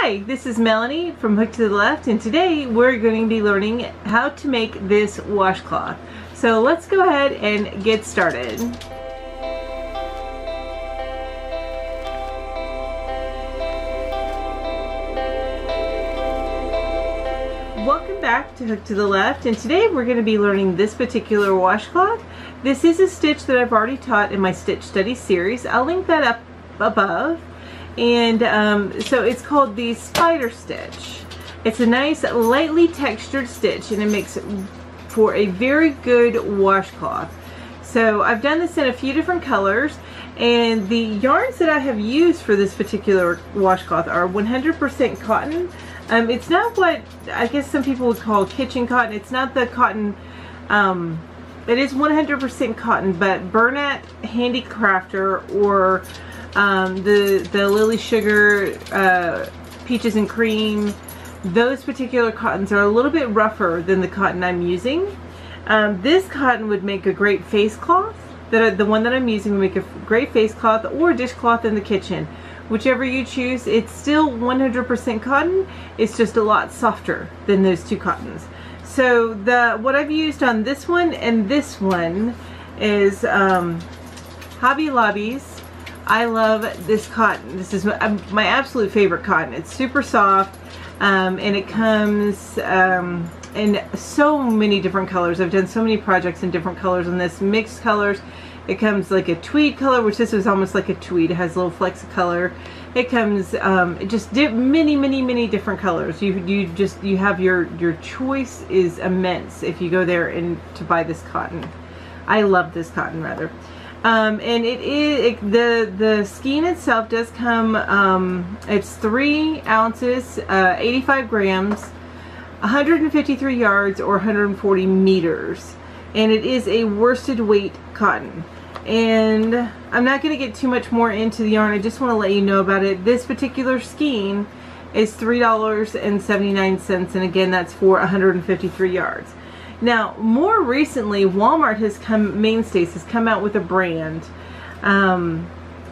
Hi, this is Melanie from Hooked to the Left and today we're going to be learning how to make this washcloth. So let's go ahead and get started. Welcome back to Hooked to the Left and today we're going to be learning this particular washcloth. This is a stitch that I've already taught in my Stitch Study series. I'll link that up above and um, so it's called the spider stitch. It's a nice lightly textured stitch and it makes for a very good washcloth. So I've done this in a few different colors and the yarns that I have used for this particular washcloth are 100% cotton. Um, it's not what I guess some people would call kitchen cotton. It's not the cotton um, it is 100% cotton but Bernat Handicrafter or um, the, the Lily Sugar uh, Peaches and Cream, those particular cottons are a little bit rougher than the cotton I'm using. Um, this cotton would make a great face cloth. The, the one that I'm using would make a great face cloth or dishcloth in the kitchen. Whichever you choose, it's still 100% cotton. It's just a lot softer than those two cottons. So the what I've used on this one and this one is um, Hobby Lobby's I love this cotton. This is my, absolute favorite cotton. It's super soft um, and it comes um, in so many different colors. I've done so many projects in different colors on this, mixed colors. It comes like a tweed color, which this is almost like a tweed. It has little flecks of color. It comes um, just many, many, many different colors. You you just you have your your choice is immense if you go there and to buy this cotton. I love this cotton rather. Um, and it is it, the the skein itself does come. Um, it's three ounces, uh, 85 grams, 153 yards or 140 meters, and it is a worsted weight cotton. And I'm not going to get too much more into the yarn. I just want to let you know about it. This particular skein is $3.79 and again that's for 153 yards. Now, more recently, Walmart has come, Mainstays has come out with a brand. Um,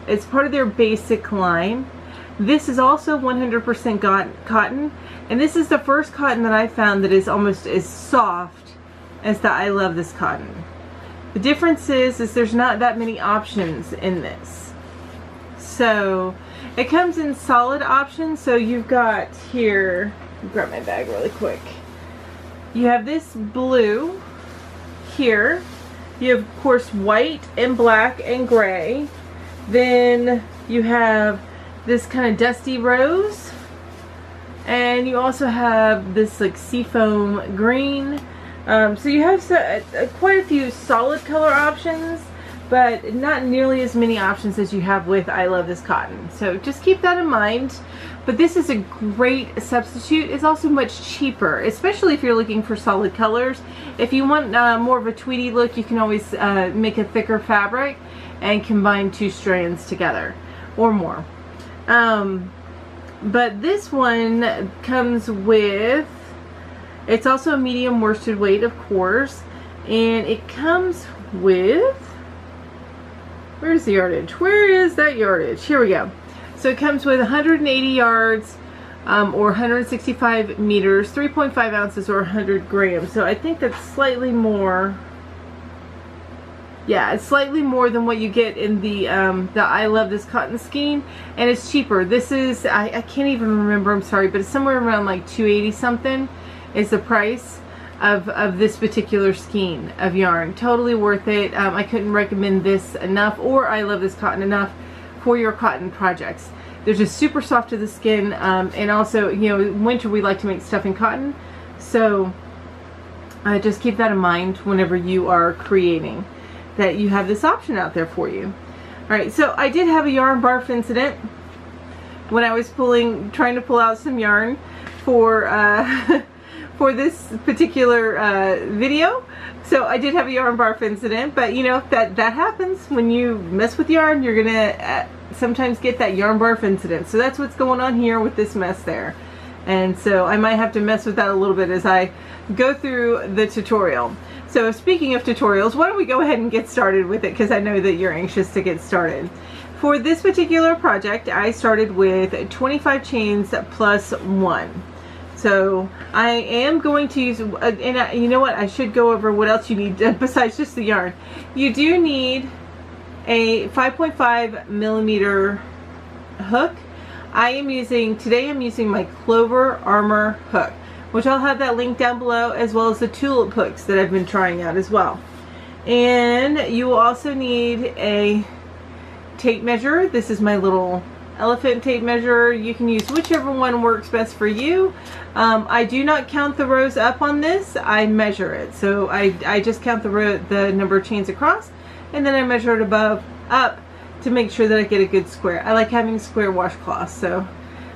it's part of their basic line. This is also 100% cotton, and this is the first cotton that I found that is almost as soft as the I Love This cotton. The difference is, is there's not that many options in this. So, it comes in solid options, so you've got here, grab my bag really quick you have this blue here. You have, of course, white and black and gray. Then you have this kind of dusty rose. And you also have this like seafoam green. Um, so you have so, uh, quite a few solid color options but not nearly as many options as you have with I Love This Cotton. So just keep that in mind. But this is a great substitute. It's also much cheaper, especially if you're looking for solid colors. If you want uh, more of a tweedy look, you can always uh, make a thicker fabric and combine two strands together or more. Um, but this one comes with, it's also a medium worsted weight, of course, and it comes with Where's the yardage? Where is that yardage? Here we go. So it comes with 180 yards um, or 165 meters, 3.5 ounces or 100 grams. So I think that's slightly more. Yeah, it's slightly more than what you get in the um, the I Love This Cotton Skein, and it's cheaper. This is, I, I can't even remember, I'm sorry, but it's somewhere around like 280 something is the price of, of this particular skein of yarn. Totally worth it. Um, I couldn't recommend this enough or I love this cotton enough for your cotton projects. They're just super soft to the skin um, and also, you know, winter we like to make stuff in cotton. So uh, just keep that in mind whenever you are creating that you have this option out there for you. Alright, so I did have a yarn barf incident when I was pulling, trying to pull out some yarn for uh, for this particular uh, video. So I did have a yarn barf incident, but you know, that, that happens. When you mess with yarn, you're gonna uh, sometimes get that yarn barf incident. So that's what's going on here with this mess there. And so I might have to mess with that a little bit as I go through the tutorial. So speaking of tutorials, why don't we go ahead and get started with it because I know that you're anxious to get started. For this particular project, I started with 25 chains plus one. So I am going to use, uh, and you know what, I should go over what else you need besides just the yarn. You do need a 5.5 millimeter hook. I am using, today I'm using my Clover Armor hook, which I'll have that link down below as well as the tulip hooks that I've been trying out as well. And you will also need a tape measure. This is my little elephant tape measure. You can use whichever one works best for you. Um, I do not count the rows up on this. I measure it. So I, I just count the row, the number of chains across and then I measure it above up to make sure that I get a good square. I like having square washcloths. So,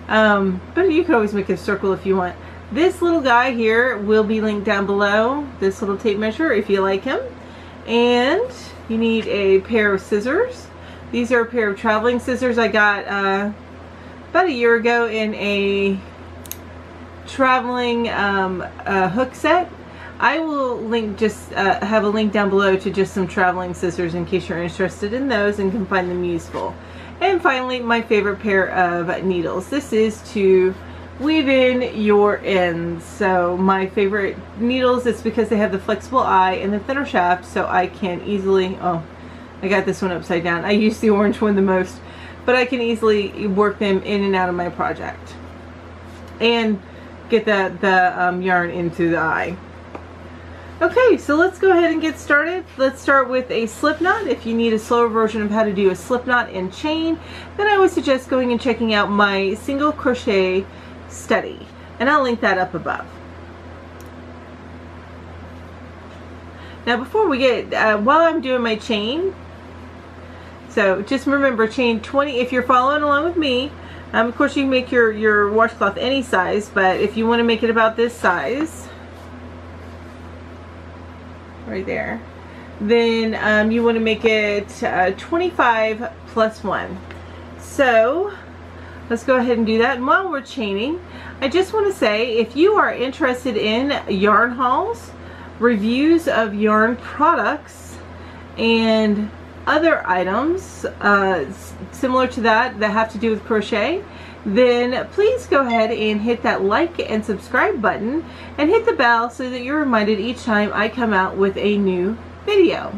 um, but you could always make a circle if you want. This little guy here will be linked down below. This little tape measure if you like him. And you need a pair of scissors these are a pair of traveling scissors I got uh, about a year ago in a traveling um, uh, hook set. I will link just uh, have a link down below to just some traveling scissors in case you're interested in those and can find them useful. And finally, my favorite pair of needles. This is to weave in your ends. So my favorite needles, it's because they have the flexible eye and the thinner shaft so I can easily, oh, I got this one upside down. I use the orange one the most, but I can easily work them in and out of my project. And get the, the um, yarn into the eye. Okay, so let's go ahead and get started. Let's start with a slip knot. If you need a slower version of how to do a slip knot and chain, then I would suggest going and checking out my single crochet study. And I'll link that up above. Now before we get, uh, while I'm doing my chain, so just remember chain 20, if you're following along with me, um, of course you can make your, your washcloth any size, but if you want to make it about this size, right there, then um, you want to make it uh, 25 plus 1. So let's go ahead and do that. And while we're chaining, I just want to say if you are interested in yarn hauls, reviews of yarn products, and other items uh, similar to that that have to do with crochet then please go ahead and hit that like and subscribe button and hit the bell so that you're reminded each time I come out with a new video.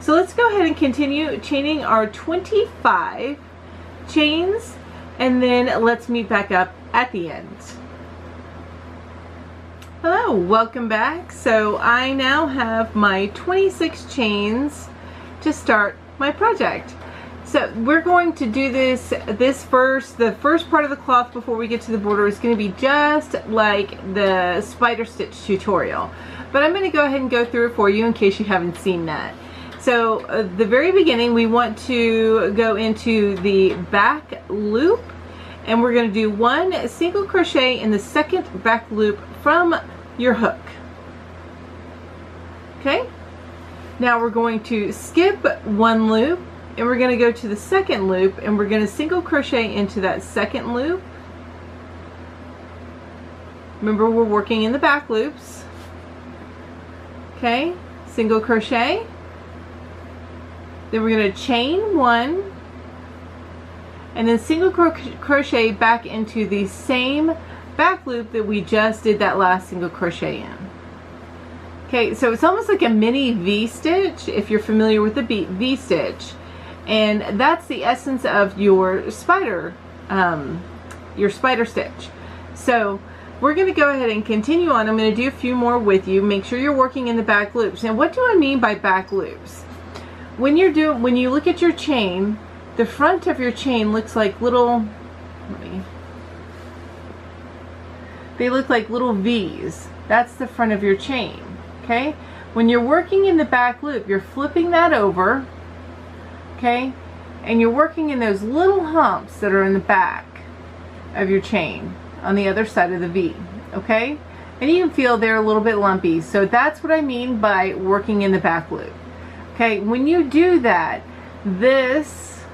So let's go ahead and continue chaining our 25 chains and then let's meet back up at the end. Hello, welcome back. So I now have my 26 chains to start my project. So we're going to do this, this first, the first part of the cloth before we get to the border is going to be just like the spider stitch tutorial. But I'm going to go ahead and go through it for you in case you haven't seen that. So uh, the very beginning we want to go into the back loop and we're going to do one single crochet in the second back loop from your hook. Okay? Now we're going to skip one loop and we're going to go to the second loop and we're going to single crochet into that second loop. Remember we're working in the back loops. Okay, single crochet. Then we're going to chain one and then single cro crochet back into the same back loop that we just did that last single crochet in. Okay, so it's almost like a mini V-stitch if you're familiar with the V-stitch. And that's the essence of your spider, um, your spider stitch. So we're going to go ahead and continue on. I'm going to do a few more with you. Make sure you're working in the back loops. And what do I mean by back loops? When you're doing, when you look at your chain, the front of your chain looks like little, me, they look like little V's. That's the front of your chain okay? When you're working in the back loop, you're flipping that over, okay? And you're working in those little humps that are in the back of your chain on the other side of the V, okay? And you can feel they're a little bit lumpy. So that's what I mean by working in the back loop. Okay, when you do that, this,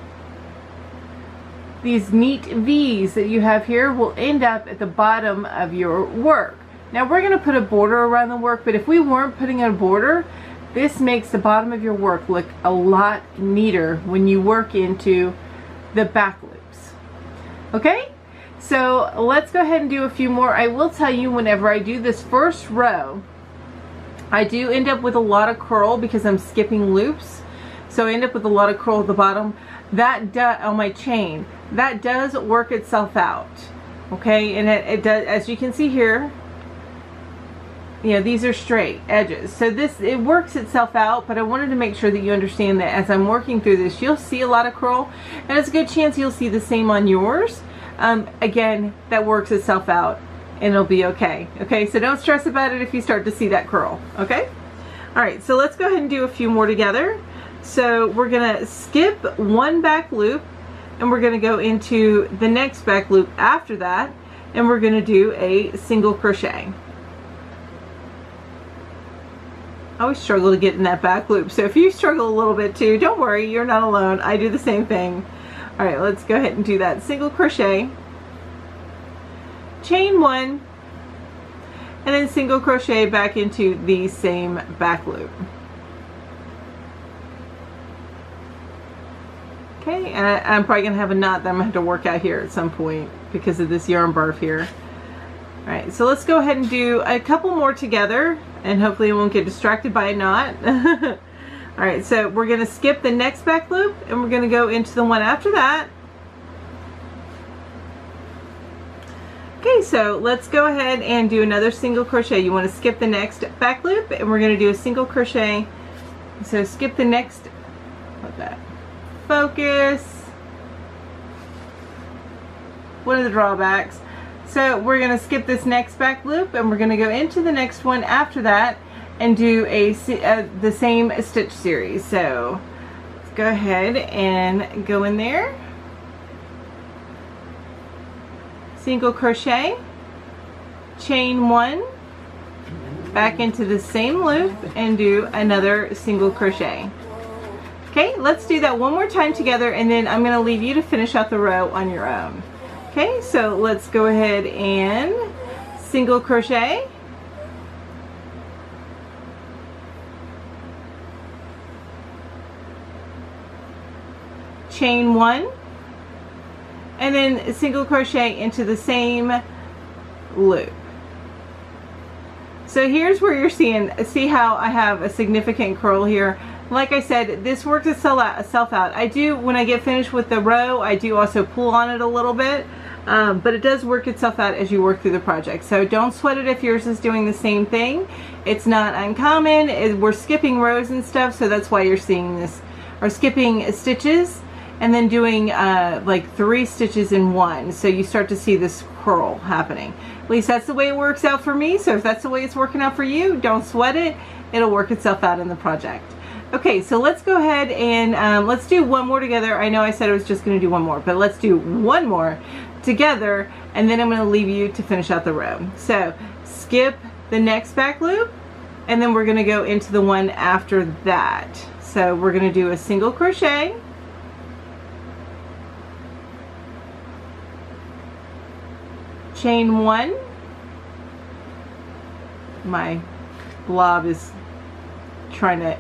these neat V's that you have here will end up at the bottom of your work. Now we're going to put a border around the work, but if we weren't putting a border, this makes the bottom of your work look a lot neater when you work into the back loops. Okay? So let's go ahead and do a few more. I will tell you whenever I do this first row, I do end up with a lot of curl because I'm skipping loops. So I end up with a lot of curl at the bottom. That on my chain, that does work itself out. Okay, and it, it does, as you can see here, you know, these are straight edges. So this, it works itself out, but I wanted to make sure that you understand that as I'm working through this, you'll see a lot of curl, and it's a good chance you'll see the same on yours um, again, that works itself out and it'll be okay. Okay, so don't stress about it if you start to see that curl, okay? All right, so let's go ahead and do a few more together. So we're gonna skip one back loop and we're gonna go into the next back loop after that and we're gonna do a single crochet. I always struggle to get in that back loop. So if you struggle a little bit too, don't worry, you're not alone. I do the same thing. All right, let's go ahead and do that. Single crochet, chain one, and then single crochet back into the same back loop. Okay, and I, am probably gonna have a knot that I'm gonna have to work out here at some point because of this yarn barf here. All right, so let's go ahead and do a couple more together and hopefully I won't get distracted by a knot. All right, so we're gonna skip the next back loop and we're gonna go into the one after that. Okay, so let's go ahead and do another single crochet. You wanna skip the next back loop and we're gonna do a single crochet. So skip the next, what that, focus. One of the drawbacks. So we're gonna skip this next back loop and we're gonna go into the next one after that and do a uh, the same stitch series. So let's go ahead and go in there. Single crochet, chain one, back into the same loop and do another single crochet. Okay, let's do that one more time together and then I'm going to leave you to finish out the row on your own. Okay, so let's go ahead and single crochet, chain one. And then single crochet into the same loop. So here's where you're seeing see how I have a significant curl here. Like I said this works itself out. I do when I get finished with the row I do also pull on it a little bit um, but it does work itself out as you work through the project. So don't sweat it if yours is doing the same thing. It's not uncommon. It, we're skipping rows and stuff so that's why you're seeing this. Or skipping stitches and then doing uh, like three stitches in one. So you start to see this curl happening. At least that's the way it works out for me. So if that's the way it's working out for you don't sweat it. It'll work itself out in the project. Okay so let's go ahead and um, let's do one more together. I know I said I was just gonna do one more but let's do one more together and then I'm going to leave you to finish out the row so skip the next back loop and then we're going to go into the one after that. So we're going to do a single crochet. Chain one. My blob is trying to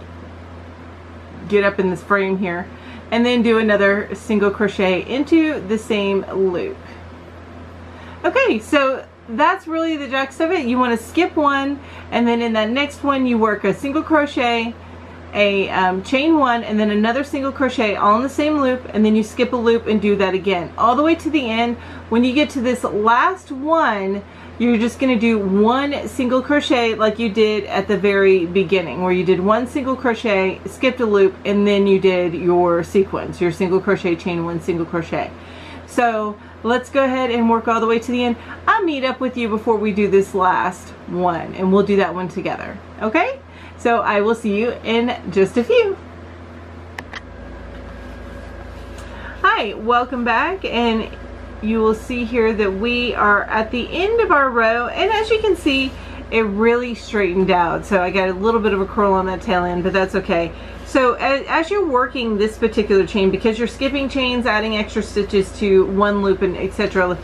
get up in this frame here and then do another single crochet into the same loop. Okay so that's really the gist of it. You want to skip one and then in that next one you work a single crochet a um, chain one and then another single crochet all in the same loop and then you skip a loop and do that again. All the way to the end when you get to this last one you're just going to do one single crochet like you did at the very beginning where you did one single crochet skipped a loop and then you did your sequence your single crochet chain one single crochet. So let's go ahead and work all the way to the end. I'll meet up with you before we do this last one and we'll do that one together okay? So I will see you in just a few. Hi, welcome back and you will see here that we are at the end of our row and as you can see it really straightened out. So I got a little bit of a curl on that tail end but that's okay. So as, as you're working this particular chain because you're skipping chains adding extra stitches to one loop and etc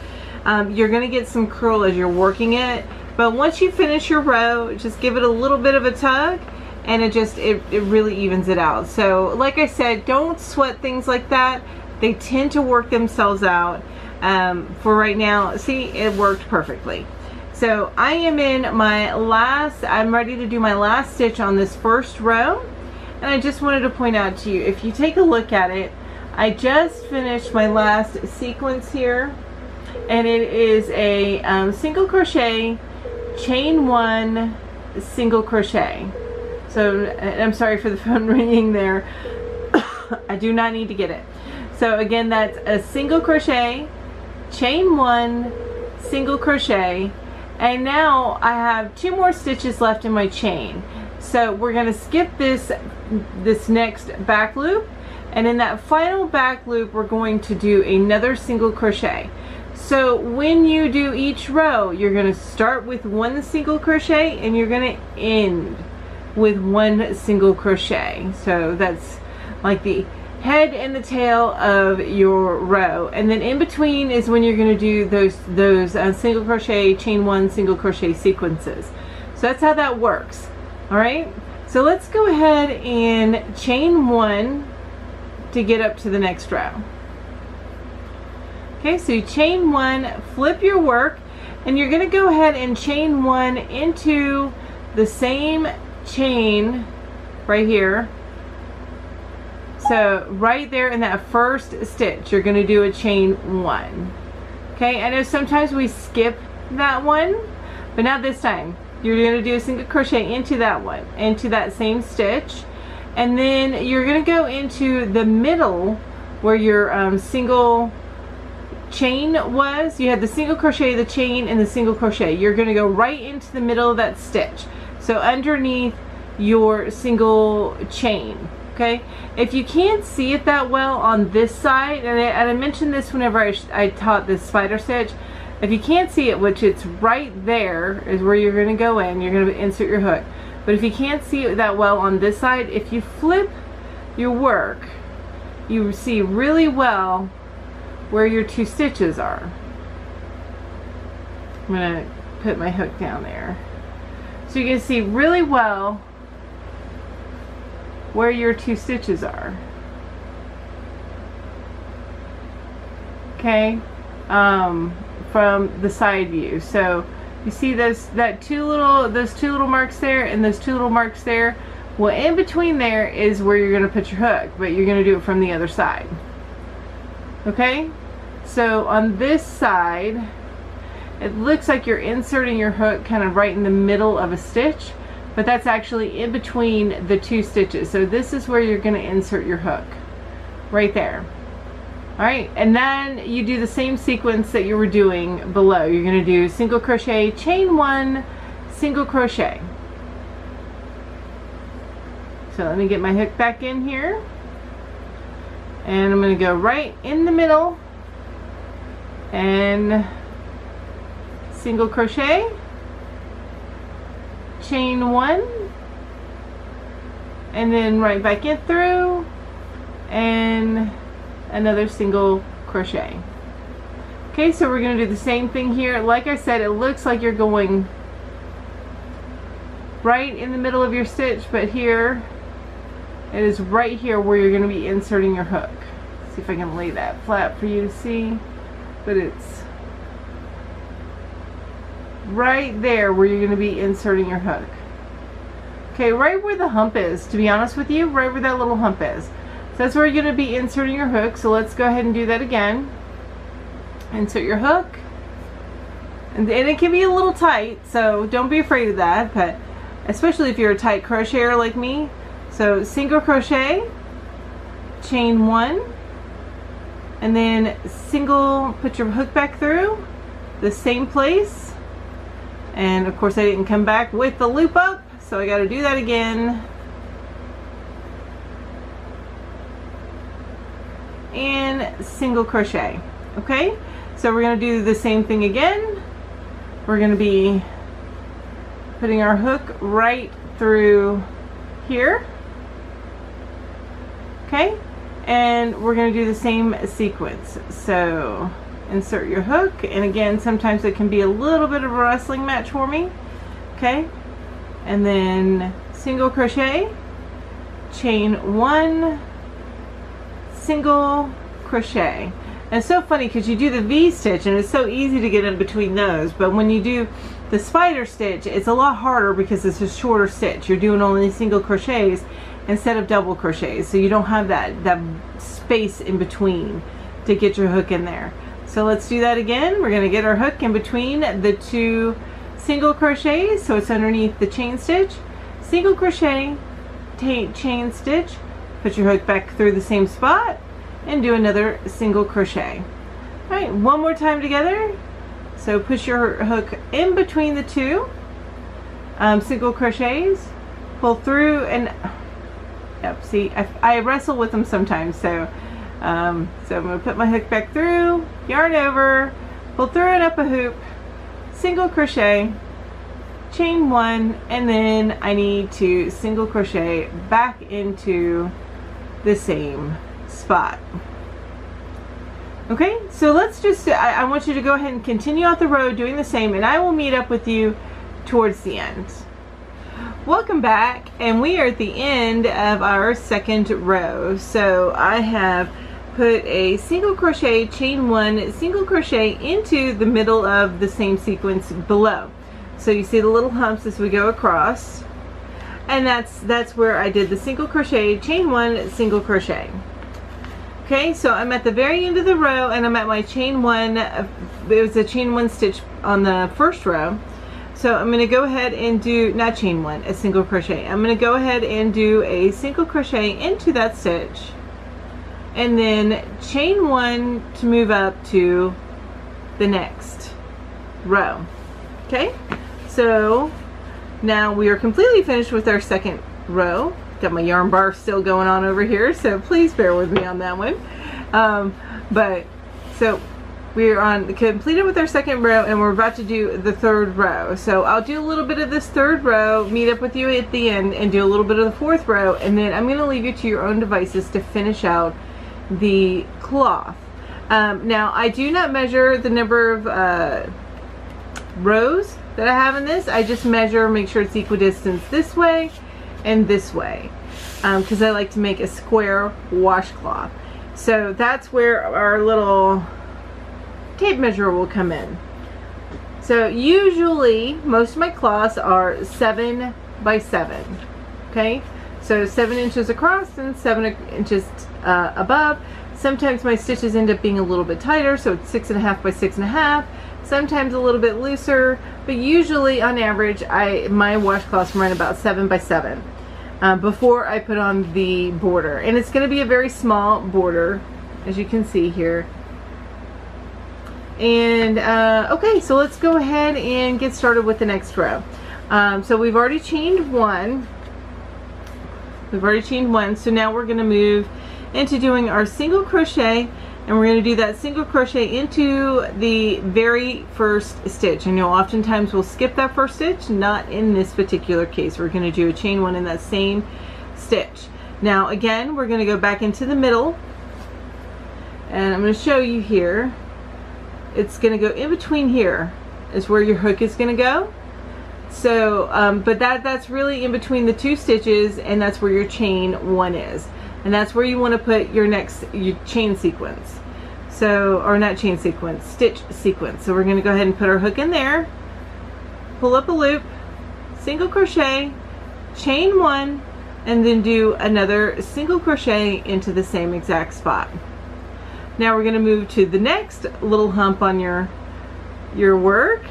um, you're gonna get some curl as you're working it. But once you finish your row, just give it a little bit of a tug and it just it, it really evens it out. So like I said don't sweat things like that. They tend to work themselves out um, for right now see it worked perfectly. So I am in my last I'm ready to do my last stitch on this first row. And I just wanted to point out to you if you take a look at it I just finished my last sequence here. And it is a um, single crochet chain one single crochet. So I'm sorry for the phone ringing there. I do not need to get it. So again that's a single crochet chain one single crochet and now I have two more stitches left in my chain. So we're going to skip this this next back loop and in that final back loop we're going to do another single crochet. So when you do each row you're going to start with one single crochet and you're going to end with one single crochet. So that's like the head and the tail of your row and then in between is when you're going to do those those uh, single crochet chain one single crochet sequences so that's how that works all right so let's go ahead and chain one to get up to the next row. Okay, so you chain one, flip your work, and you're going to go ahead and chain one into the same chain right here. So right there in that first stitch, you're going to do a chain one. Okay, I know sometimes we skip that one, but not this time. You're going to do a single crochet into that one, into that same stitch. And then you're going to go into the middle where your um, single chain was. You had the single crochet the chain and the single crochet. You're going to go right into the middle of that stitch. So underneath your single chain okay if you can't see it that well on this side and I, and I mentioned this whenever I, I taught this spider stitch if you can't see it which it's right there is where you're going to go in you're going to insert your hook but if you can't see it that well on this side, if you flip your work, you see really well where your two stitches are. I'm going to put my hook down there. So you can see really well where your two stitches are. Okay, um, from the side view. So you see those that two little those two little marks there and those two little marks there? Well, in between there is where you're going to put your hook, but you're going to do it from the other side. Okay? So on this side, it looks like you're inserting your hook kind of right in the middle of a stitch, but that's actually in between the two stitches. So this is where you're going to insert your hook, right there. All right, and then you do the same sequence that you were doing below. You're gonna do single crochet, chain one, single crochet. So let me get my hook back in here. And I'm gonna go right in the middle and single crochet, chain one, and then right back in through and another single crochet. Okay so we're going to do the same thing here. Like I said it looks like you're going right in the middle of your stitch but here it is right here where you're going to be inserting your hook. See if I can lay that flat for you to see but it's right there where you're going to be inserting your hook okay right where the hump is to be honest with you right where that little hump is So that's where you're going to be inserting your hook. So let's go ahead and do that again. Insert your hook. And, and it can be a little tight, so don't be afraid of that. But especially if you're a tight crocheter like me. So single crochet, chain one, and then single, put your hook back through the same place. And of course I didn't come back with the loop up, so I got to do that again. and single crochet okay? So we're to do the same thing again. We're to be putting our hook right through here okay? And we're to do the same sequence. So insert your hook. And again sometimes it can be a little bit of a wrestling match for me. Okay? And then single crochet chain one single crochet. And it's so funny because you do the V stitch and it's so easy to get in between those but when you do the spider stitch it's a lot harder because it's a shorter stitch. You're doing only single crochets instead of double crochets so you don't have that that space in between to get your hook in there so let's do that again. We're going to get our hook in between the two single crochets so it's underneath the chain stitch. Single crochet chain stitch put your hook back through the same spot and do another single crochet. All right one more time together. So push your hook in between the two um, single crochets. Pull through and yep see I, I wrestle with them sometimes so um, so I'm going to put my hook back through yarn over pull through it up a hoop single crochet chain one and then I need to single crochet back into the same spot. Okay so let's just I, I want you to go ahead and continue out the row doing the same and I will meet up with you towards the end. Welcome back and we are at the end of our second row. So I have put a single crochet chain one single crochet into the middle of the same sequence below. So you see the little humps as we go across. And that's that's where I did the single crochet chain one single crochet. Okay so I'm at the very end of the row and I'm at my chain one uh, it was a chain one stitch on the first row. So I'm going to go ahead and do not chain one a single crochet. I'm going to go ahead and do a single crochet into that stitch and then chain one to move up to the next row. Okay? So now we are completely finished with our second row. Got my yarn bar still going on over here so please bear with me on that one. Um, but so we're on completed with our second row and we're about to do the third row. So I'll do a little bit of this third row meet up with you at the end and do a little bit of the fourth row and then I'm gonna leave you to your own devices to finish out the cloth um, now I do not measure the number of uh, rows that I have in this I just measure make sure it's equidistant this way and this way because um, I like to make a square washcloth. So that's where our little tape measure will come in. So usually most of my cloths are seven by seven. Okay, so seven inches across and seven inches uh, above. Sometimes my stitches end up being a little bit tighter, so it's six and a half by six and a half. Sometimes a little bit looser, but usually on average, I my washcloths run about seven by seven uh, before I put on the border. And it's going to be a very small border, as you can see here. And, uh, okay, so let's go ahead and get started with the next row. Um, so we've already chained one. We've already chained one, so now we're going to move into doing our single crochet and we're going to do that single crochet into the very first stitch. You know oftentimes we'll skip that first stitch not in this particular case. We're going to do a chain one in that same stitch. Now again we're going to go back into the middle and I'm going to show you here. It's going to go in between here is where your hook is going to go so um, but that that's really in between the two stitches and that's where your chain one is. And that's where you want to put your next your chain sequence. So or not chain sequence stitch sequence. So we're going to go ahead and put our hook in there. Pull up a loop single crochet chain one and then do another single crochet into the same exact spot. Now we're going to move to the next little hump on your your work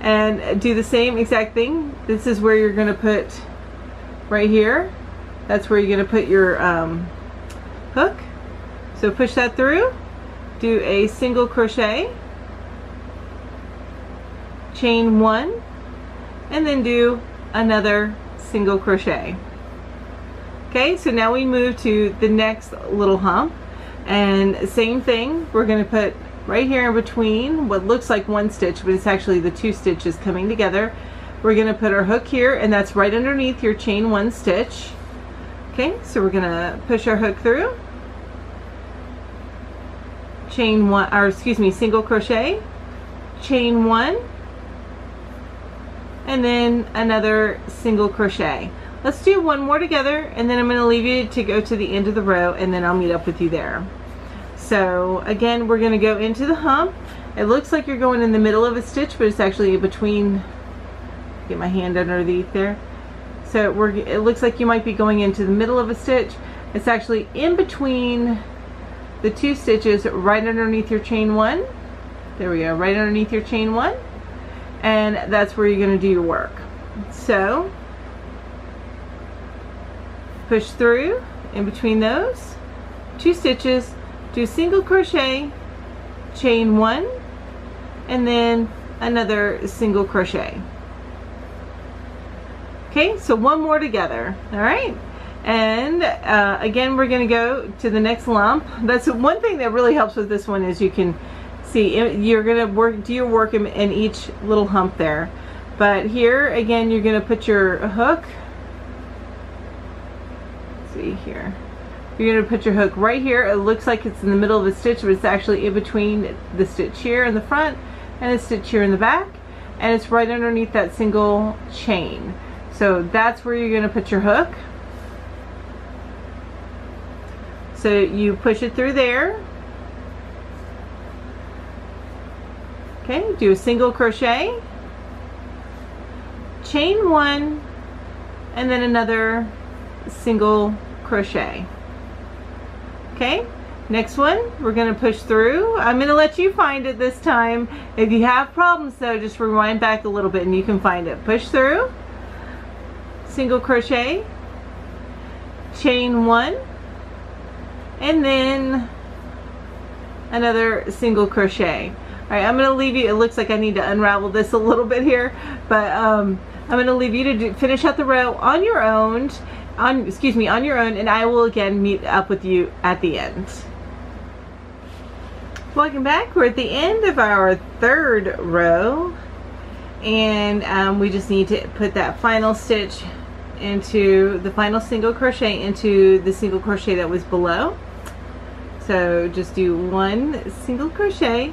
and do the same exact thing. This is where you're going to put right here. That's where you're going to put your um, hook. So push that through, do a single crochet, chain one, and then do another single crochet. Okay, so now we move to the next little hump. And same thing, we're going to put right here in between what looks like one stitch, but it's actually the two stitches coming together. We're going to put our hook here and that's right underneath your chain one stitch. Okay, so we're going to push our hook through chain one or excuse me single crochet chain one and then another single crochet let's do one more together and then I'm going to leave you to go to the end of the row and then I'll meet up with you there. So again, we're going to go into the hump. It looks like you're going in the middle of a stitch, but it's actually between, get my hand underneath there. So we're, it looks like you might be going into the middle of a stitch. It's actually in between the two stitches right underneath your chain one. There we go, right underneath your chain one. And that's where you're going to do your work. So push through in between those two stitches do single crochet chain one and then another single crochet. Okay so one more together all right? And uh, again we're going to go to the next lump. That's one thing that really helps with this one is you can see you're going to work do your work in, in each little hump there. But here again you're going to put your hook. See here you're going to put your hook right here. It looks like it's in the middle of the stitch but it's actually in between the stitch here in the front and a stitch here in the back and it's right underneath that single chain. So that's where you're going to put your hook. So you push it through there. Okay do a single crochet. Chain one and then another single crochet okay next one we're to push through. I'm to let you find it this time. If you have problems though just rewind back a little bit and you can find it. Push through. Single crochet. Chain one. And then another single crochet. All right, I'm to leave you, it looks like I need to unravel this a little bit here, but um, I'm to leave you to do, finish out the row on your own, on, excuse me, on your own, and I will again meet up with you at the end. Welcome back. We're at the end of our third row, and um, we just need to put that final stitch into the final single crochet into the single crochet that was below. So just do one single crochet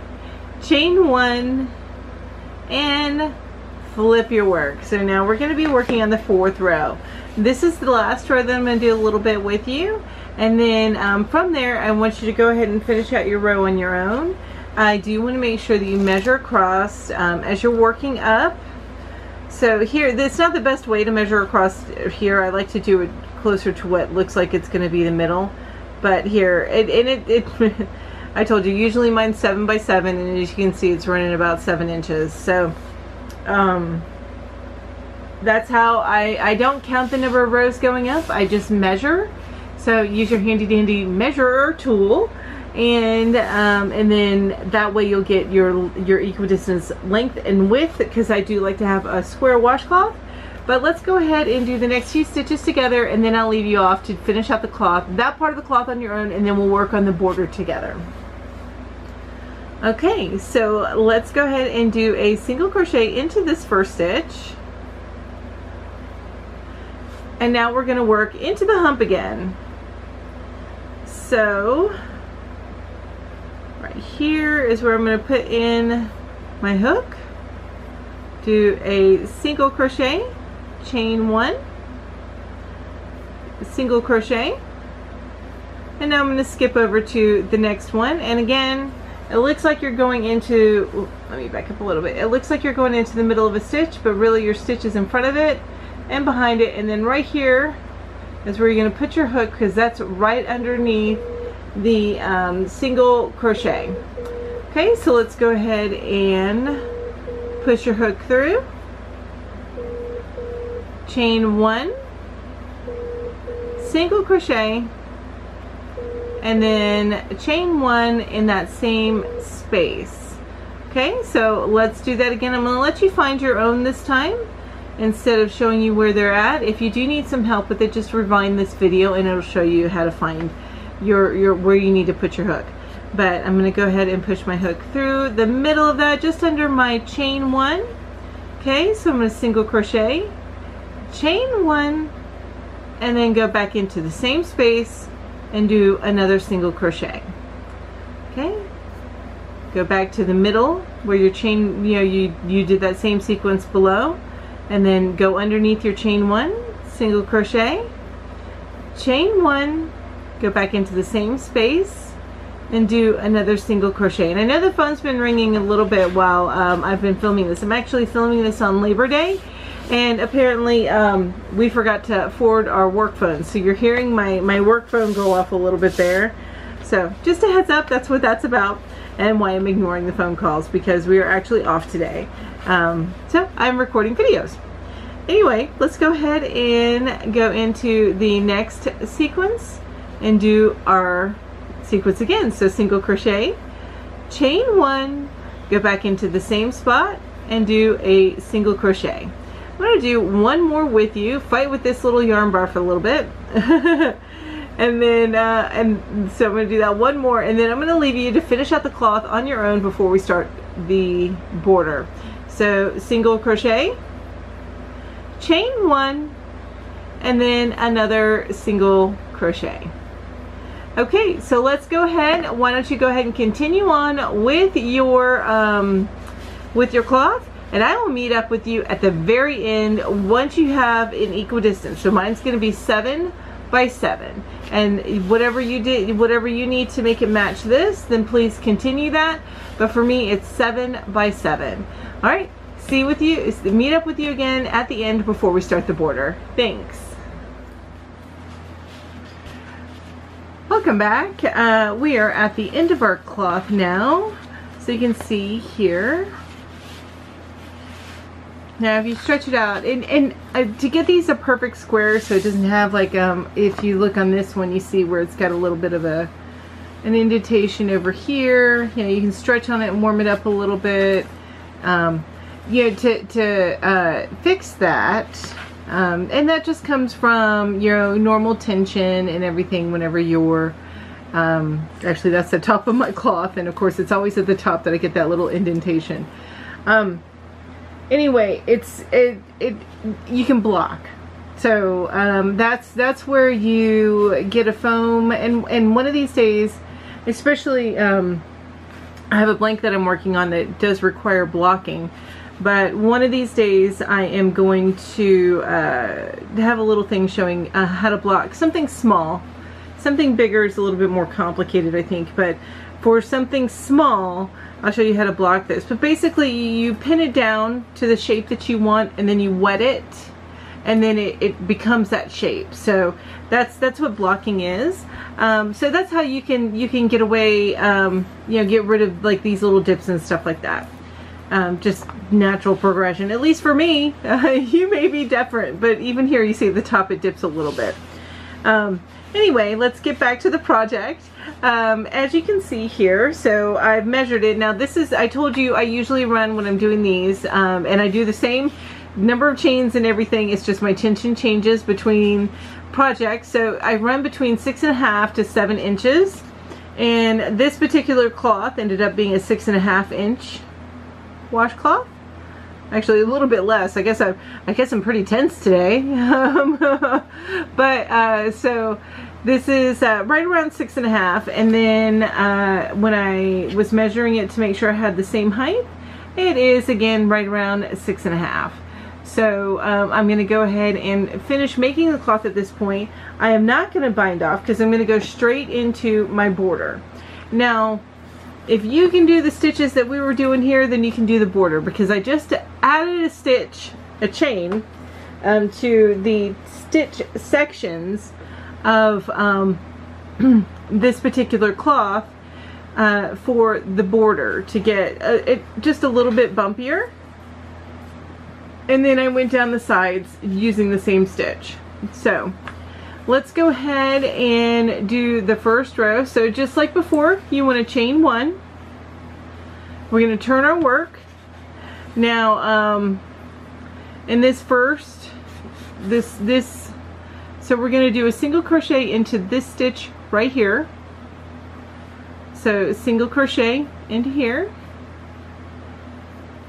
chain one and flip your work. So now we're going to be working on the fourth row. This is the last row that I'm going to do a little bit with you. And then um, from there I want you to go ahead and finish out your row on your own. I do want to make sure that you measure across um, as you're working up. So here it's not the best way to measure across here. I like to do it closer to what looks like it's going to be the middle. But here it, and it, it I told you, usually mine's 7 by 7 and as you can see it's running about 7 inches. So, um, that's how I, I don't count the number of rows going up. I just measure. So use your handy dandy measurer tool and um, and then that way you'll get your your equidistance length and width because I do like to have a square washcloth but let's go ahead and do the next few stitches together and then I'll leave you off to finish out the cloth that part of the cloth on your own and then we'll work on the border together Okay, so let's go ahead and do a single crochet into this first stitch. And now we're going to work into the hump again. So, right here is where I'm going to put in my hook. Do a single crochet, chain one, single crochet, and now I'm going to skip over to the next one. And again, it looks like you're going into, let me back up a little bit. It looks like you're going into the middle of a stitch, but really your stitch is in front of it and behind it. And then right here is where you're going to put your hook because that's right underneath the um, single crochet. Okay, so let's go ahead and push your hook through. Chain one, single crochet, and then chain one in that same space. Okay, so let's do that again. I'm to let you find your own this time instead of showing you where they're at. If you do need some help with it, just rewind this video and it'll show you how to find your, your where you need to put your hook. But I'm to go ahead and push my hook through the middle of that, just under my chain one. Okay, so I'm to single crochet, chain one, and then go back into the same space and do another single crochet. Okay? Go back to the middle where your chain you know you you did that same sequence below and then go underneath your chain one single crochet. Chain one go back into the same space and do another single crochet. And I know the phone's been ringing a little bit while um, I've been filming this. I'm actually filming this on Labor Day and apparently um, we forgot to forward our work phone so you're hearing my my work phone go off a little bit there. So just a heads up that's what that's about and why I'm ignoring the phone calls because we are actually off today. Um, so I'm recording videos. Anyway let's go ahead and go into the next sequence and do our sequence again. So single crochet chain one go back into the same spot and do a single crochet I'm to do one more with you, fight with this little yarn bar for a little bit. and then, uh, and so I'm to do that one more, and then I'm to leave you to finish out the cloth on your own before we start the border. So single crochet, chain one, and then another single crochet. Okay, so let's go ahead. Why don't you go ahead and continue on with your um, with your cloth and I will meet up with you at the very end once you have an equidistance. So mine's going to be seven by seven. And whatever you did whatever you need to make it match this then please continue that. But for me it's seven by seven. All right see with you meet up with you again at the end before we start the border. Thanks. Welcome back. Uh, we are at the end of our cloth now. So you can see here now if you stretch it out, and, and uh, to get these a perfect square so it doesn't have like, um, if you look on this one you see where it's got a little bit of a an indentation over here. You know, you can stretch on it and warm it up a little bit. Um, you know, to, to uh, fix that, um, and that just comes from your normal tension and everything whenever you're um, actually that's the top of my cloth and of course it's always at the top that I get that little indentation um, anyway, it's it it you can block. So um, that's that's where you get a foam, and and one of these days, especially um, I have a blank that I'm working on that does require blocking. But one of these days I am going to uh, have a little thing showing uh, how to block something small. Something bigger is a little bit more complicated I think, but for something small, I'll show you how to block this. But basically you pin it down to the shape that you want and then you wet it and then it, it becomes that shape. So that's that's what blocking is. Um, so that's how you can you can get away, um, you know, get rid of like these little dips and stuff like that. Um, just natural progression. At least for me, uh, you may be different, but even here you see the top it dips a little bit. Um, anyway, let's get back to the project. Um, as you can see here, so I've measured it. Now this is, I told you I usually run when I'm doing these, um, and I do the same number of chains and everything. It's just my tension changes between projects. So I run between six and a half to seven inches. And this particular cloth ended up being a six and a half inch washcloth actually a little bit less. I guess I, I guess I'm pretty tense today. Um, but uh, so this is uh, right around six and a half, and then uh, when I was measuring it to make sure I had the same height, it is again right around six and a half. So um, I'm going to go ahead and finish making the cloth at this point. I am not going to bind off because I'm going to go straight into my border. Now, if you can do the stitches that we were doing here, then you can do the border because I just added a stitch, a chain, um, to the stitch sections of um, this particular cloth uh, for the border to get uh, it just a little bit bumpier. And then I went down the sides using the same stitch. So let's go ahead and do the first row. So just like before, you want to chain one. We're going to turn our work. Now, um, in this first, this, this, so we're going to do a single crochet into this stitch right here. So single crochet into here.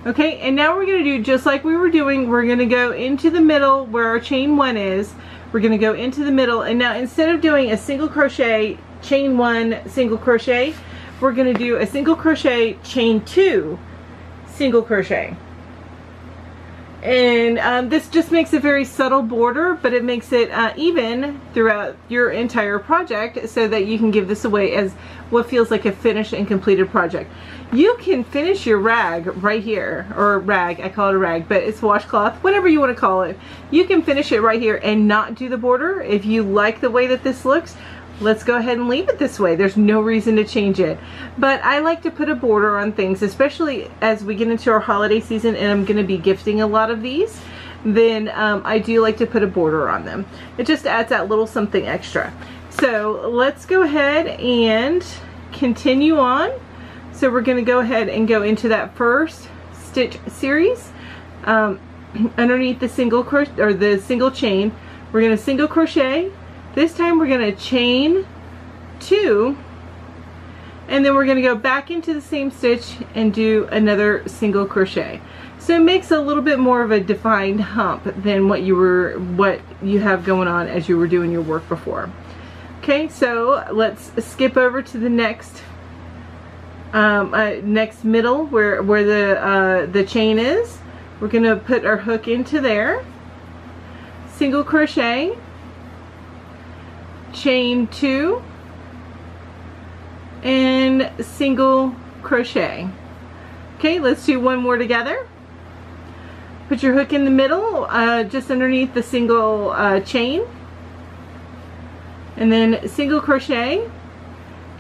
Okay, and now we're going to do just like we were doing, we're going to go into the middle where our chain one is. We're going to go into the middle and now instead of doing a single crochet, chain one, single crochet, we're going to do a single crochet, chain two, single crochet. And um, this just makes a very subtle border but it makes it uh, even throughout your entire project so that you can give this away as what feels like a finished and completed project. You can finish your rag right here or rag I call it a rag but it's washcloth whatever you want to call it. You can finish it right here and not do the border. If you like the way that this looks let's go ahead and leave it this way. There's no reason to change it. But I like to put a border on things, especially as we get into our holiday season and I'm going to be gifting a lot of these, then um, I do like to put a border on them. It just adds that little something extra. So let's go ahead and continue on. So we're going to go ahead and go into that first stitch series. Um, underneath the single crochet or the single chain, we're going to single crochet this time we're going to chain two and then we're going to go back into the same stitch and do another single crochet. So it makes a little bit more of a defined hump than what you were what you have going on as you were doing your work before. Okay, so let's skip over to the next um, uh, next middle where where the uh, the chain is. We're gonna put our hook into there, single crochet, chain two and single crochet. Okay let's do one more together. Put your hook in the middle uh, just underneath the single uh, chain. And then single crochet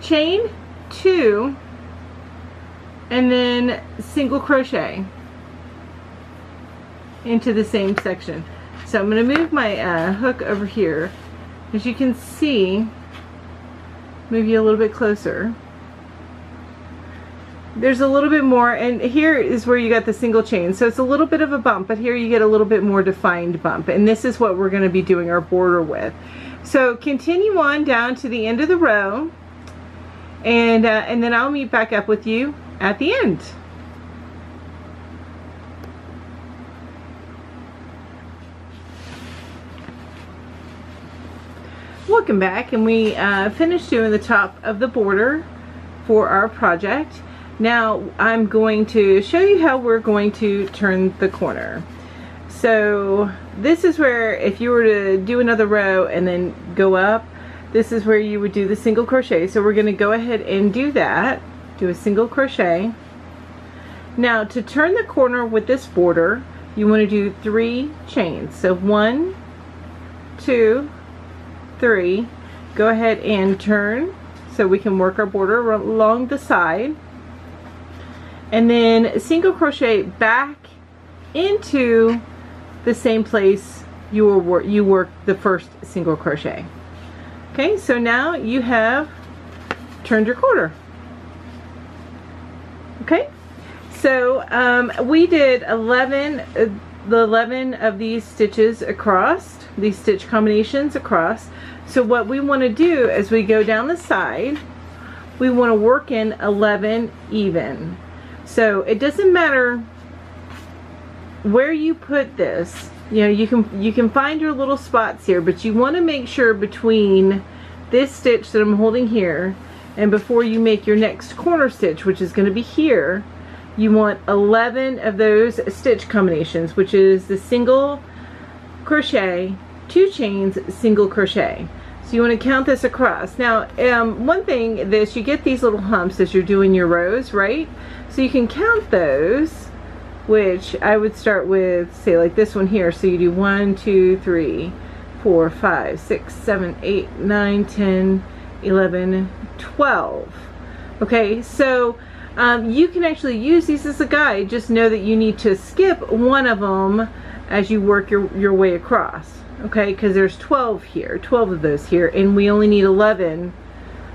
chain two and then single crochet into the same section. So I'm going to move my uh, hook over here as you can see, move you a little bit closer. There's a little bit more, and here is where you got the single chain. So it's a little bit of a bump, but here you get a little bit more defined bump. And this is what we're gonna be doing our border with. So continue on down to the end of the row, and, uh, and then I'll meet back up with you at the end. Welcome back and we uh, finished doing the top of the border for our project. Now I'm going to show you how we're going to turn the corner. So this is where if you were to do another row and then go up this is where you would do the single crochet. So we're going to go ahead and do that do a single crochet. Now to turn the corner with this border you want to do three chains. So one two three. Go ahead and turn so we can work our border along the side. And then single crochet back into the same place you were you worked the first single crochet. Okay so now you have turned your quarter. Okay so um, we did 11 uh, the 11 of these stitches across these stitch combinations across so what we want to do as we go down the side, we want to work in 11 even. So it doesn't matter where you put this. You know, you can you can find your little spots here, but you want to make sure between this stitch that I'm holding here and before you make your next corner stitch, which is going to be here, you want 11 of those stitch combinations, which is the single crochet, two chains, single crochet. So you want to count this across. Now, um, one thing this, you get these little humps as you're doing your rows, right? So you can count those, which I would start with, say like this one here. So you do one, two, three, four, five, six, seven, eight, nine, ten, eleven, twelve. Okay, so um, you can actually use these as a guide. Just know that you need to skip one of them as you work your, your way across okay because there's 12 here 12 of those here and we only need 11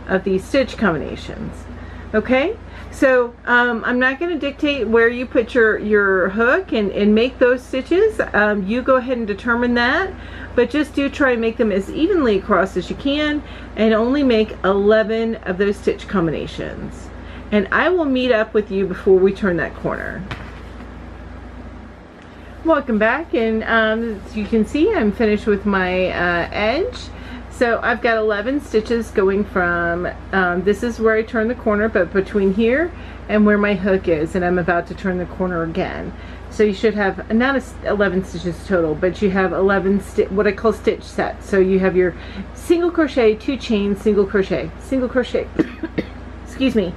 of these stitch combinations. Okay? So um, I'm not going to dictate where you put your your hook and, and make those stitches. Um, you go ahead and determine that but just do try and make them as evenly across as you can and only make 11 of those stitch combinations. And I will meet up with you before we turn that corner Welcome back and um, as you can see I'm finished with my uh, edge. So I've got 11 stitches going from um, this is where I turn the corner but between here and where my hook is and I'm about to turn the corner again. So you should have not 11 stitches total but you have 11 what I call stitch sets so you have your single crochet two chains single crochet single crochet. Excuse me.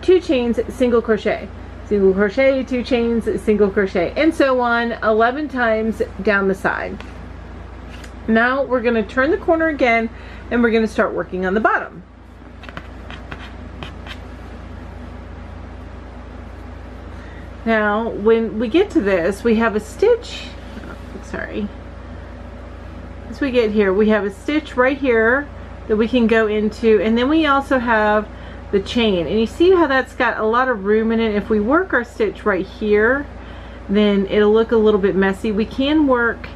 Two chains single crochet single crochet two chains single crochet and so on 11 times down the side now we're going to turn the corner again and we're going to start working on the bottom. Now when we get to this we have a stitch, oh, sorry, as we get here we have a stitch right here that we can go into and then we also have the chain. And you see how that's got a lot of room in it? If we work our stitch right here then it'll look a little bit messy. We can work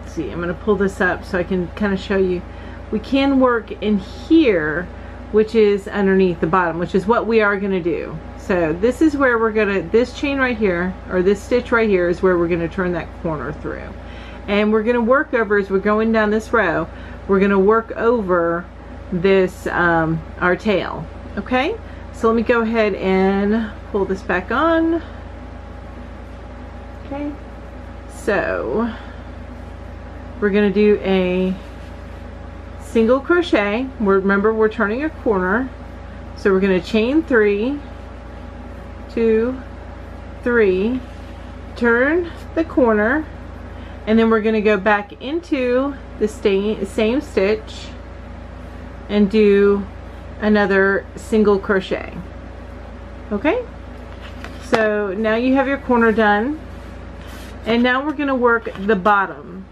let's see I'm gonna pull this up so I can kind of show you. We can work in here which is underneath the bottom which is what we are gonna do. So this is where we're gonna this chain right here or this stitch right here is where we're gonna turn that corner through. And we're gonna work over as we're going down this row we're gonna work over this um, our tail okay? So let me go ahead and pull this back on. Okay so we're to do a single crochet. We're, remember we're turning a corner. So we're to chain three two three turn the corner and then we're to go back into the same stitch and do another single crochet. Okay? So now you have your corner done. And now we're to work the bottom.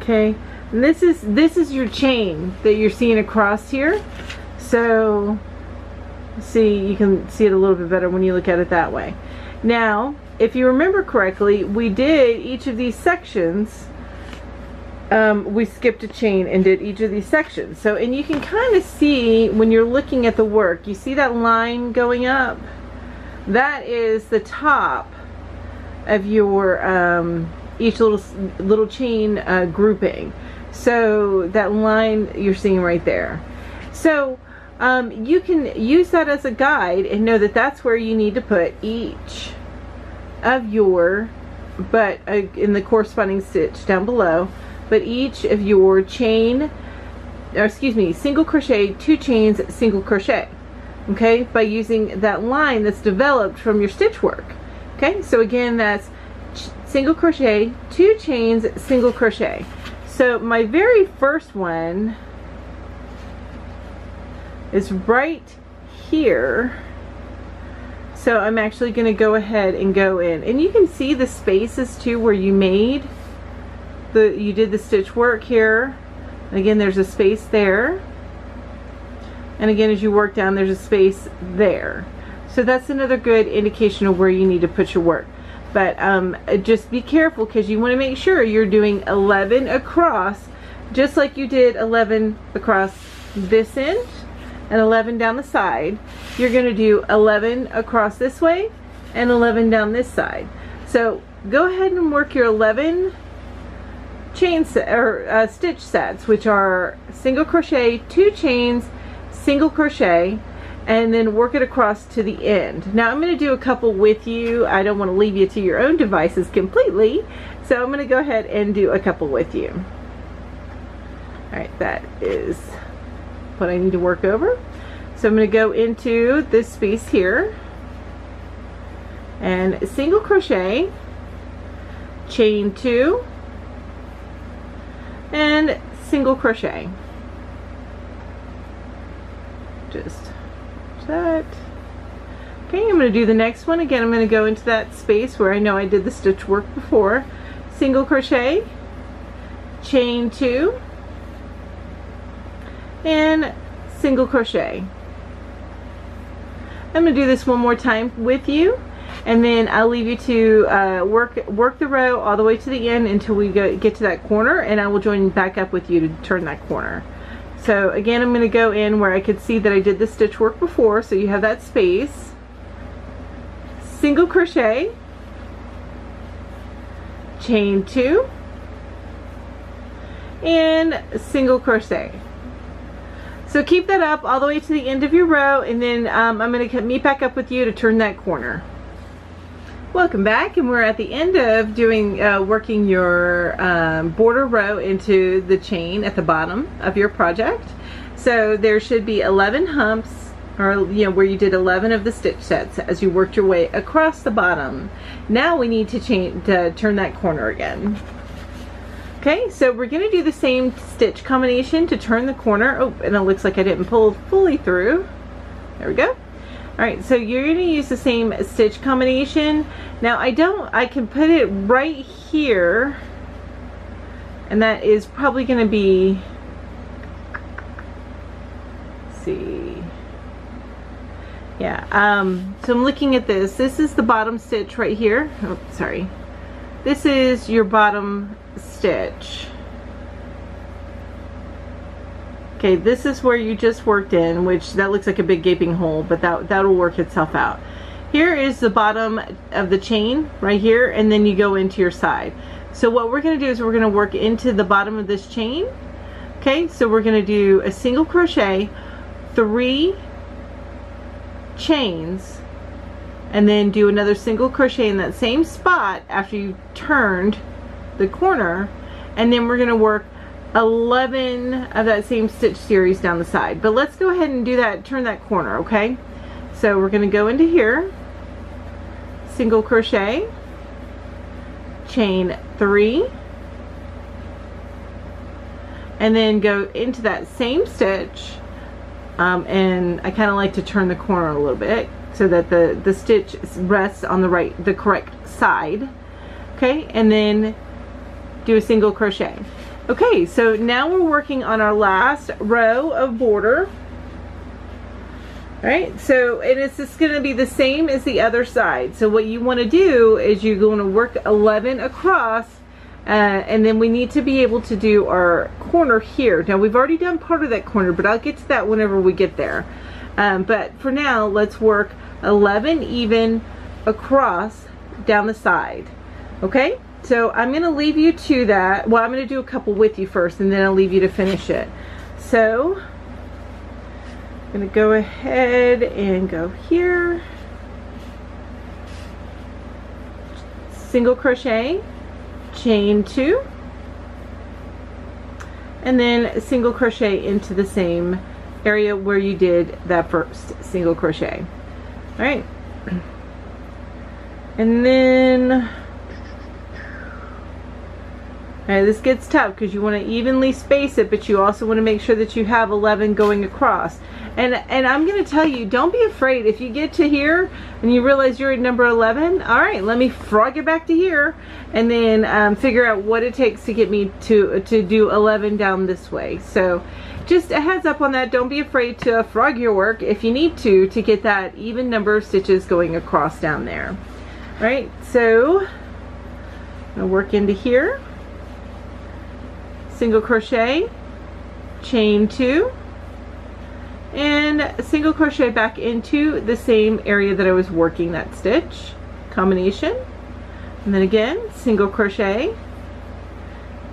Okay? And this is this is your chain that you're seeing across here. So see you can see it a little bit better when you look at it that way. Now if you remember correctly we did each of these sections um, we skipped a chain and did each of these sections so and you can kind of see when you're looking at the work you see that line going up that is the top of your um, each little little chain uh, grouping. So that line you're seeing right there. So um, you can use that as a guide and know that that's where you need to put each of your, but uh, in the corresponding stitch down below, but each of your chain, or excuse me, single crochet, two chains, single crochet. Okay, by using that line that's developed from your stitch work. Okay, so again, that's single crochet, two chains, single crochet. So my very first one is right here. So I'm actually going to go ahead and go in. And you can see the spaces too where you made the, you did the stitch work here. again, there's a space there. And again, as you work down, there's a space there. So that's another good indication of where you need to put your work but um, just be careful because you want to make sure you're doing 11 across just like you did 11 across this end and 11 down the side you're going to do 11 across this way and 11 down this side so go ahead and work your 11 chain or uh, stitch sets which are single crochet two chains single crochet and then work it across to the end. Now I'm going to do a couple with you. I don't want to leave you to your own devices completely, so I'm going to go ahead and do a couple with you. Alright, that is what I need to work over. So I'm going to go into this space here and single crochet, chain two, and single crochet. Just that. Okay, I'm going to do the next one. Again, I'm going to go into that space where I know I did the stitch work before. Single crochet, chain two, and single crochet. I'm going to do this one more time with you and then I'll leave you to uh, work work the row all the way to the end until we go, get to that corner and I will join back up with you to turn that corner. So again, I'm going to go in where I could see that I did the stitch work before, so you have that space. Single crochet, chain two, and single crochet so keep that up all the way to the end of your row and then um, I'm going to meet back up with you to turn that corner welcome back and we're at the end of doing uh, working your um, border row into the chain at the bottom of your project. So there should be 11 humps or you know where you did 11 of the stitch sets as you worked your way across the bottom. Now we need to change to turn that corner again. Okay so we're going to do the same stitch combination to turn the corner. Oh and it looks like I didn't pull fully through. There we go all right so you're going to use the same stitch combination. Now I don't I can put it right here and that is probably going to be see. Yeah um, so I'm looking at this. This is the bottom stitch right here. Oh sorry. This is your bottom stitch okay this is where you just worked in which that looks like a big gaping hole but that that'll work itself out. Here is the bottom of the chain right here and then you go into your side. So what we're going to do is we're going to work into the bottom of this chain okay? So we're going to do a single crochet three chains and then do another single crochet in that same spot after you turned the corner. And then we're going to work 11 of that same stitch series down the side. But let's go ahead and do that turn that corner okay? So we're going to go into here. Single crochet. Chain three. And then go into that same stitch um, and I kind of like to turn the corner a little bit so that the the stitch rests on the right the correct side okay? And then do a single crochet okay so now we're working on our last row of border all right so and it's just going to be the same as the other side so what you want to do is you're going to work 11 across uh, and then we need to be able to do our corner here. Now we've already done part of that corner, but I'll get to that whenever we get there. Um, but for now, let's work 11 even across down the side. Okay, so I'm going to leave you to that. Well, I'm going to do a couple with you first, and then I'll leave you to finish it. So I'm going to go ahead and go here. Single crochet chain two and then single crochet into the same area where you did that first single crochet all right and then this gets tough because you want to evenly space it, but you also want to make sure that you have 11 going across. And and I'm going to tell you, don't be afraid. If you get to here and you realize you're at number 11, all right, let me frog it back to here and then um, figure out what it takes to get me to, to do 11 down this way. So just a heads up on that. Don't be afraid to frog your work if you need to, to get that even number of stitches going across down there. All right, so I'm going to work into here single crochet chain two and single crochet back into the same area that I was working that stitch combination. And then again single crochet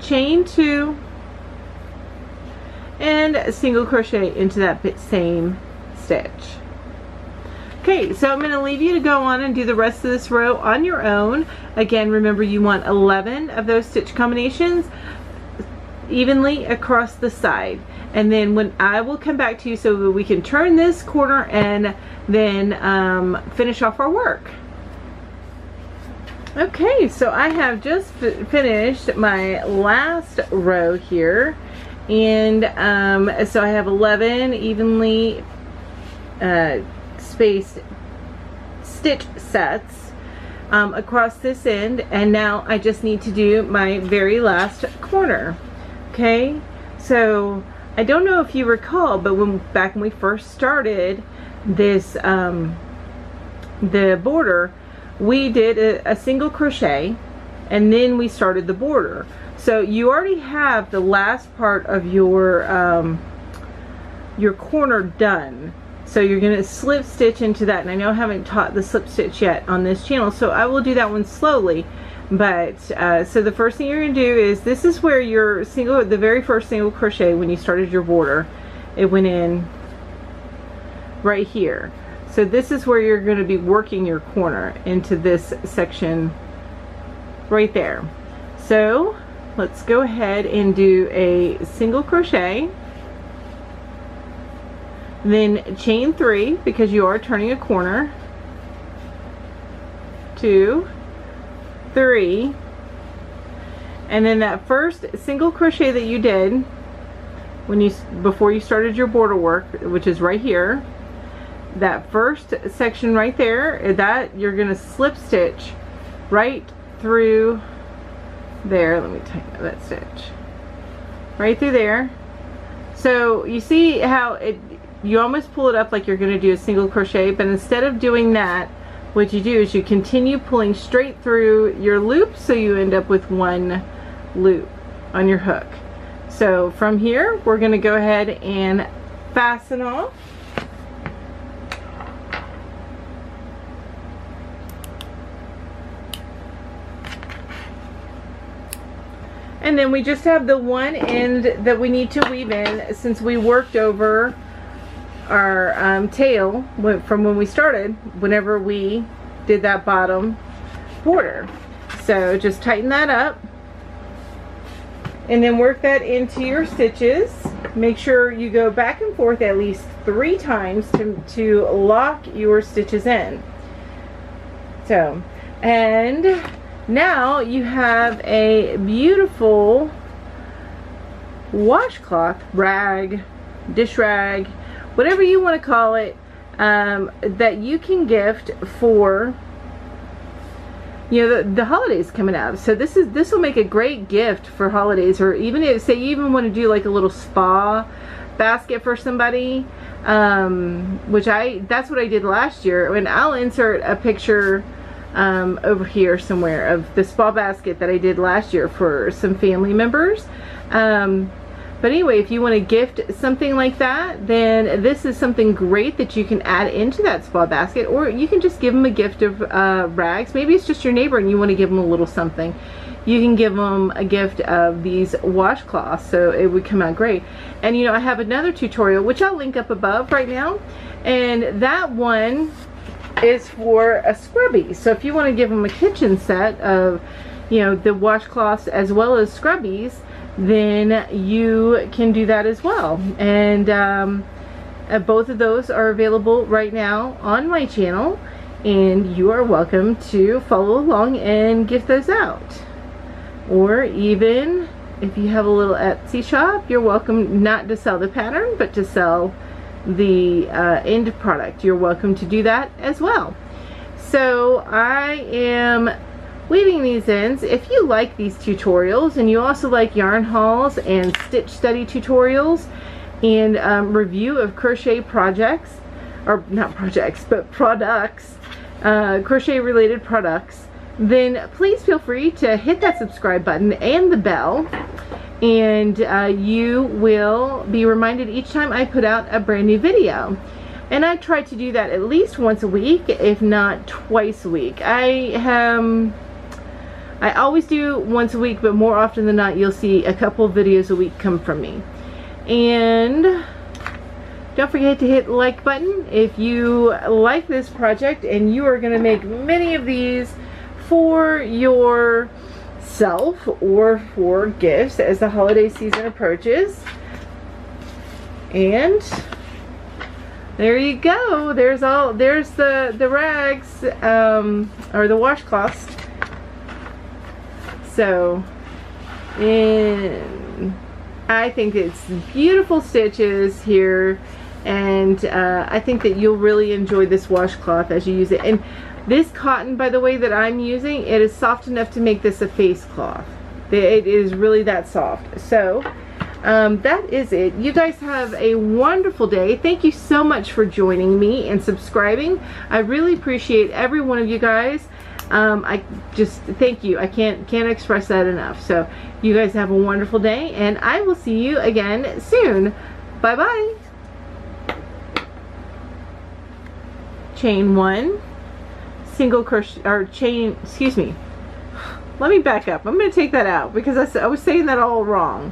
chain two and single crochet into that same stitch. Okay so I'm going to leave you to go on and do the rest of this row on your own. Again remember you want 11 of those stitch combinations evenly across the side. And then when I will come back to you so we can turn this corner and then um, finish off our work. Okay, so I have just finished my last row here. And um, so I have 11 evenly uh, spaced stitch sets um, across this end. And now I just need to do my very last corner okay so I don't know if you recall, but when back when we first started this, um, the border, we did a, a single crochet and then we started the border. So you already have the last part of your, um, your corner done. So you're going to slip stitch into that. And I know I haven't taught the slip stitch yet on this channel, so I will do that one slowly. But uh, so the first thing you're going to do is this is where your single the very first single crochet when you started your border it went in right here. So this is where you're going to be working your corner into this section right there. So let's go ahead and do a single crochet. Then chain three because you are turning a corner two three. And then that first single crochet that you did when you before you started your border work which is right here that first section right there that you're gonna slip stitch right through there. Let me tighten that stitch. Right through there. So you see how it you almost pull it up like you're to do a single crochet but instead of doing that what you do is you continue pulling straight through your loop so you end up with one loop on your hook. So from here we're going to go ahead and fasten off. And then we just have the one end that we need to weave in since we worked over our um, tail from when we started whenever we did that bottom border. So just tighten that up and then work that into your stitches. Make sure you go back and forth at least three times to, to lock your stitches in. So, and now you have a beautiful washcloth, rag, dish rag, whatever you want to call it, um, that you can gift for you know the, the holidays coming up. So this is this will make a great gift for holidays or even if say you even want to do like a little spa basket for somebody um, which I that's what I did last year. And I'll insert a picture um, over here somewhere of the spa basket that I did last year for some family members. Um, but anyway, if you want to gift something like that, then this is something great that you can add into that spa basket. Or you can just give them a gift of uh, rags. Maybe it's just your neighbor and you want to give them a little something. You can give them a gift of these washcloths. So it would come out great. And you know, I have another tutorial, which I'll link up above right now. And that one is for a scrubby. So if you want to give them a kitchen set of, you know, the washcloths as well as scrubbies, then you can do that as well. And um, uh, both of those are available right now on my channel and you are welcome to follow along and gift those out. Or even if you have a little Etsy shop, you're welcome not to sell the pattern, but to sell the uh, end product. You're welcome to do that as well. So I am weaving these ends. If you like these tutorials and you also like yarn hauls and stitch study tutorials and um, review of crochet projects, or not projects, but products, uh, crochet related products, then please feel free to hit that subscribe button and the bell and uh, you will be reminded each time I put out a brand new video. And I try to do that at least once a week, if not twice a week. I am um, I always do once a week, but more often than not, you'll see a couple videos a week come from me. And don't forget to hit like button if you like this project and you are going to make many of these for yourself or for gifts as the holiday season approaches. And there you go. There's all there's the the rags um, or the washcloths so, in, I think it's beautiful stitches here and uh, I think that you'll really enjoy this washcloth as you use it. And this cotton, by the way, that I'm using, it is soft enough to make this a face cloth. It is really that soft. So, um, that is it. You guys have a wonderful day. Thank you so much for joining me and subscribing. I really appreciate every one of you guys um, I just thank you. I can't can't express that enough. So you guys have a wonderful day and I will see you again soon. Bye bye chain one. Single crochet or chain excuse me. Let me back up. I'm going to take that out because I, I was saying that all wrong.